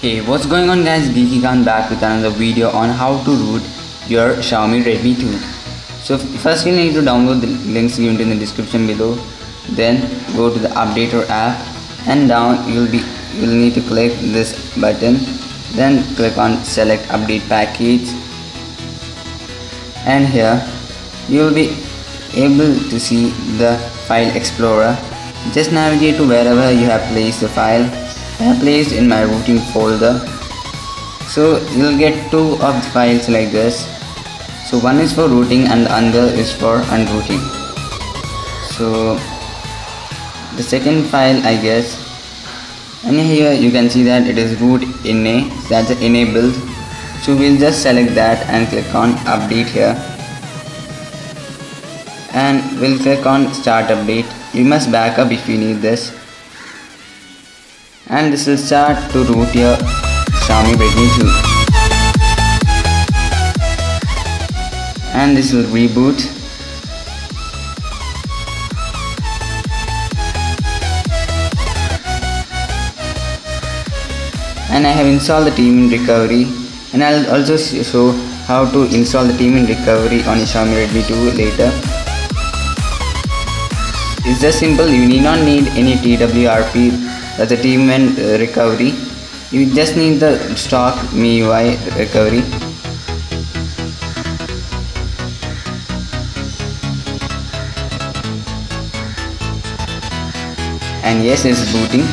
Hey what's going on guys? GeekyKant back with another video on how to root your Xiaomi Redmi 2 so first you need to download the links given in the description below. Then go to the updater app and down you'll be you'll need to click this button. Then click on select update package. And here you'll be able to see the file explorer. Just navigate to wherever you have placed the file placed in my routing folder. So you'll get two of the files like this. So one is for rooting and the other is for unrooting so the second file I guess. And here you can see that it is root ina that's enabled. So we'll just select that and click on update here. And we'll click on start update. You must back up if you need this and this will start to root your Xiaomi Redmi 2 and this will reboot. And I have installed the TeamWin Recovery. And I'll also show how to install the TeamWin Recovery on Xiaomi Redmi 2 later. It's just simple. You need not need any TWRP that's team and uh, recovery. You just need the stock MIUI recovery. And yes it's booting.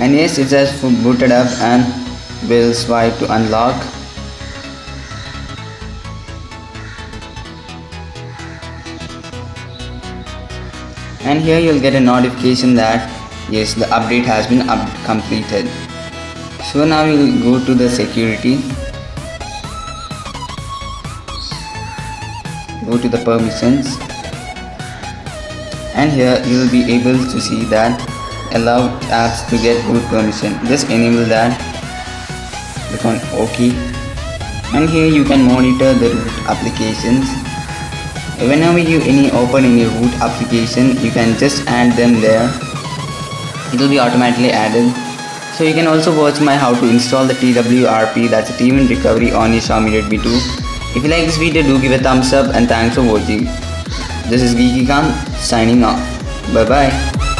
And yes it has booted up and will swipe to unlock. And here you'll get a notification that yes the update has been up completed. So now we'll go to the security. Go to the permissions. And here you'll be able to see that allow apps to get root permission. Just enable that click on ok and here you can monitor the root applications. Whenever you any open any root application you can just add them there. It will be automatically added. So you can also watch my how to install the TWRP that's a TeamWin recovery on your Xiaomi Redmi 2 if you like this video do give a thumbs up and thanks for watching. This is GeekyKant signing off. Bye bye